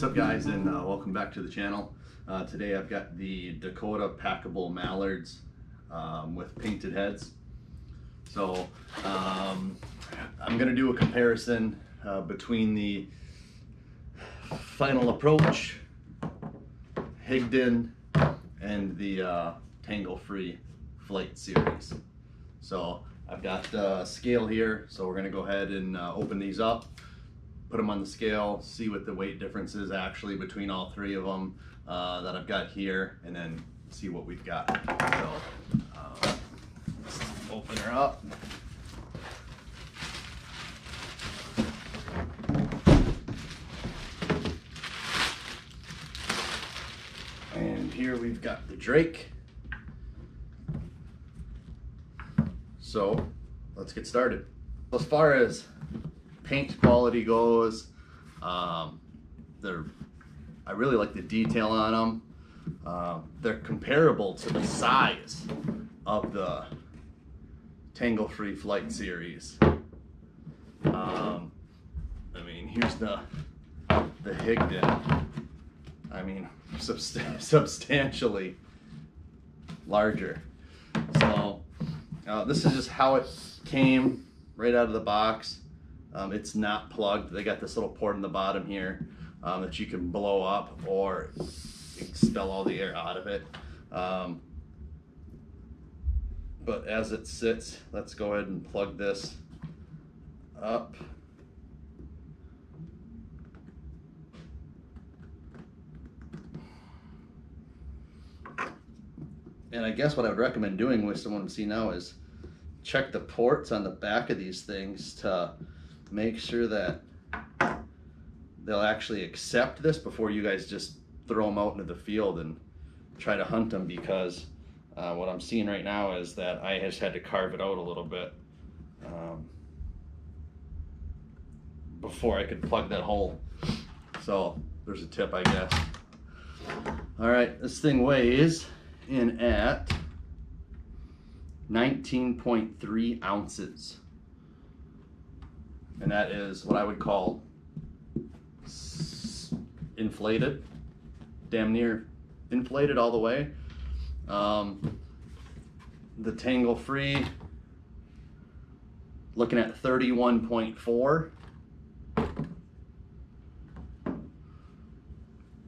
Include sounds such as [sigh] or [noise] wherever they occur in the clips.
What's up guys and uh, welcome back to the channel. Uh, today I've got the Dakota packable mallards um, with painted heads. So um, I'm going to do a comparison uh, between the Final Approach, Higdon, and the uh, Tangle Free Flight series. So I've got a scale here, so we're going to go ahead and uh, open these up put them on the scale, see what the weight difference is actually between all three of them uh, that I've got here, and then see what we've got. So, uh, open her up. And here we've got the Drake. So, let's get started. As far as paint quality goes, um, they're I really like the detail on them. Uh, they're comparable to the size of the Tangle Free Flight series. Um, I mean, here's the the Higdon. I mean, [laughs] subst substantially larger. So uh, this is just how it came right out of the box. Um, it's not plugged. They got this little port in the bottom here um, that you can blow up or expel all the air out of it. Um, but as it sits, let's go ahead and plug this up. And I guess what I would recommend doing with someone to see now is check the ports on the back of these things to make sure that they'll actually accept this before you guys just throw them out into the field and try to hunt them because uh, what I'm seeing right now is that I just had to carve it out a little bit um, before I could plug that hole. So there's a tip, I guess. All right, this thing weighs in at 19.3 ounces and that is what I would call inflated, damn near inflated all the way. Um, the Tangle Free, looking at 31.4.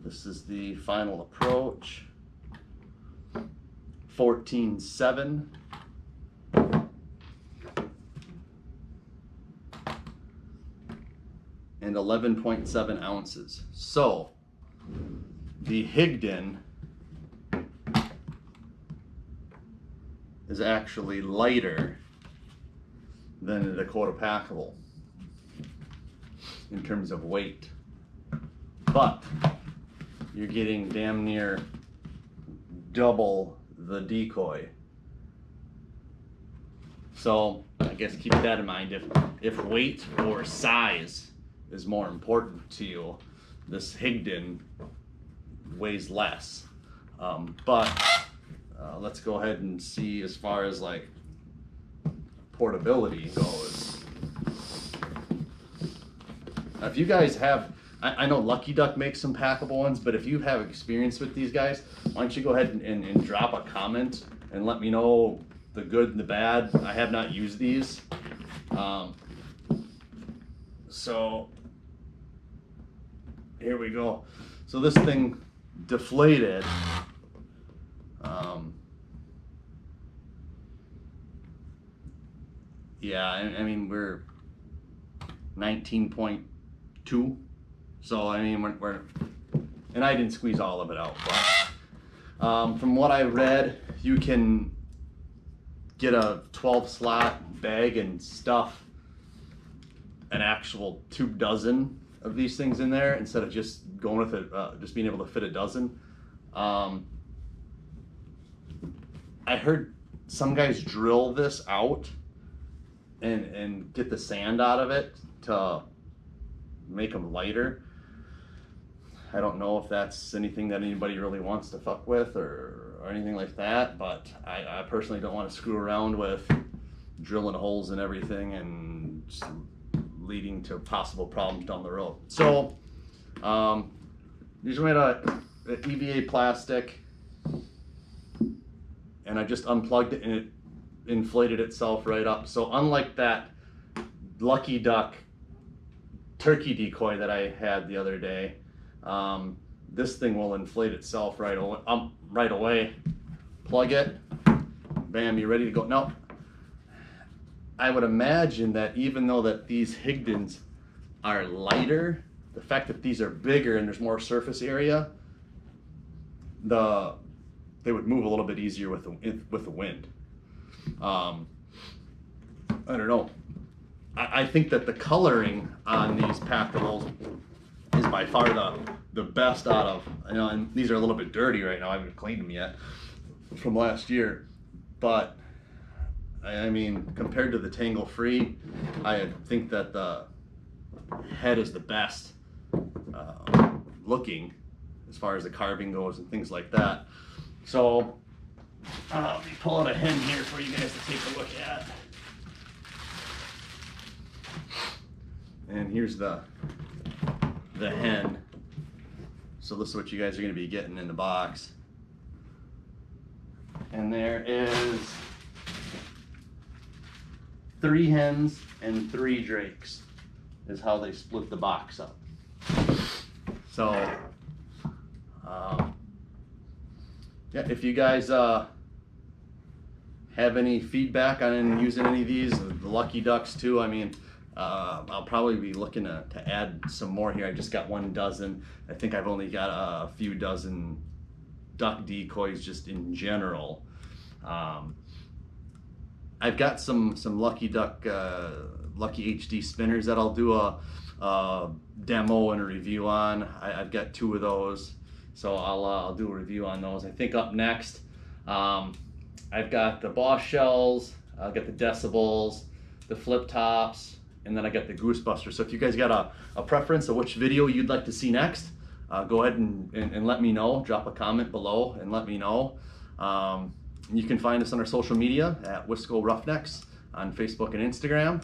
This is the final approach, 14.7. and 11.7 ounces. So the Higdon is actually lighter than the Dakota Packable in terms of weight. But you're getting damn near double the decoy. So I guess keep that in mind if if weight or size is more important to you. This Higdon weighs less. Um, but uh, let's go ahead and see as far as like portability goes. Now, if you guys have, I, I, know Lucky Duck makes some packable ones, but if you have experience with these guys, why don't you go ahead and, and, and drop a comment and let me know the good and the bad. I have not used these. Um, so here we go. So this thing deflated. Um, yeah, I, I, mean, we're 19.2. So, I mean, we're, we're, and I didn't squeeze all of it out, but um, from what I read, you can get a 12 slot bag and stuff an actual two dozen of these things in there instead of just going with it, uh, just being able to fit a dozen. Um, I heard some guys drill this out and and get the sand out of it to make them lighter. I don't know if that's anything that anybody really wants to fuck with or, or anything like that, but I, I personally don't want to screw around with drilling holes and everything and leading to possible problems down the road. So um, These are made of EVA plastic, and I just unplugged it and it inflated itself right up. So unlike that Lucky Duck turkey decoy that I had the other day, um, this thing will inflate itself right. Um, right away. Plug it, bam, you're ready to go. Now, I would imagine that even though that these Higdons are lighter, the fact that these are bigger and there's more surface area, the they would move a little bit easier with the with the wind. Um, I don't know. I, I think that the coloring on these Packables is by far the the best out of you know, and these are a little bit dirty right now. I haven't cleaned them yet from last year, but I mean, compared to the Tangle Free, I think that the head is the best uh, looking as far as the carving goes and things like that. So uh, let me pull out a hen here for you guys to take a look at. And here's the the hen. So this is what you guys are going to be getting in the box. And there is three hens and three drakes is how they split the box up. So, um, yeah, if you guys uh, have any feedback on using any of these, the Lucky Ducks too, I mean, uh, I'll probably be looking to, to add some more here. I just got one dozen. I think I've only got a few dozen duck decoys just in general. Um, I've got some some Lucky Duck, uh, Lucky HD spinners that I'll do a, a, demo and a review on. I, have got two of those, so I'll uh, I'll do a review on those. I think up next, um, I've got the Boss shells. I've got the decibels, the flip tops, and then I got the Goosebuster. So if you guys got a, a preference of which video you'd like to see next, uh, go ahead and, and, and, let me know. Drop a comment below and let me know. Um, you can find us on our social media at Wisco Roughnecks on Facebook and Instagram.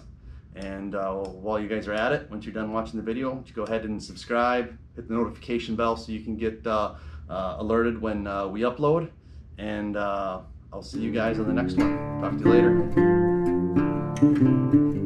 And uh, while you guys are at it, once you're done watching the video, go ahead and subscribe, hit the notification bell so you can get uh, uh, alerted when uh, we upload. And uh, I'll see you guys on the next one. Talk to you later.